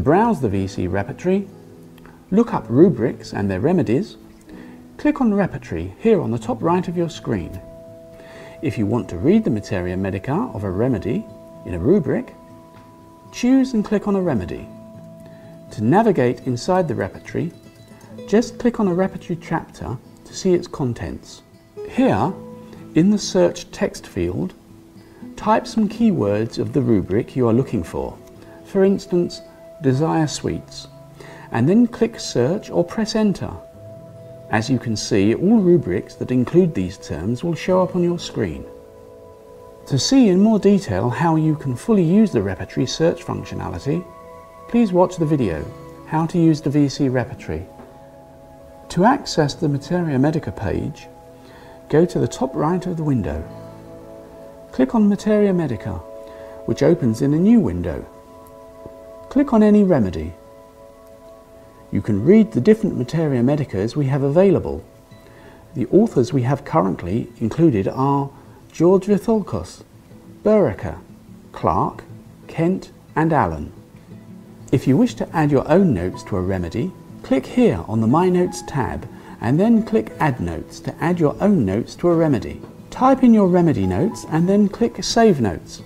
browse the VC repertory, look up rubrics and their remedies, click on Repertory here on the top right of your screen. If you want to read the materia medica of a remedy in a rubric, choose and click on a remedy. To navigate inside the repertory, just click on a repertory chapter to see its contents. Here, in the search text field, type some keywords of the rubric you are looking for. For instance, desire sweets, and then click search or press enter. As you can see, all rubrics that include these terms will show up on your screen. To see in more detail how you can fully use the repertory search functionality, please watch the video, How to use the VC repertory. To access the Materia Medica page, go to the top right of the window. Click on Materia Medica, which opens in a new window. Click on any remedy. You can read the different Materia Medicas we have available. The authors we have currently included are George Vithoulkas, Boericke, Clarke, Kent and Allen. If you wish to add your own notes to a remedy, click here on the My Notes tab and then click Add Notes to add your own notes to a remedy. Type in your remedy notes and then click Save Notes.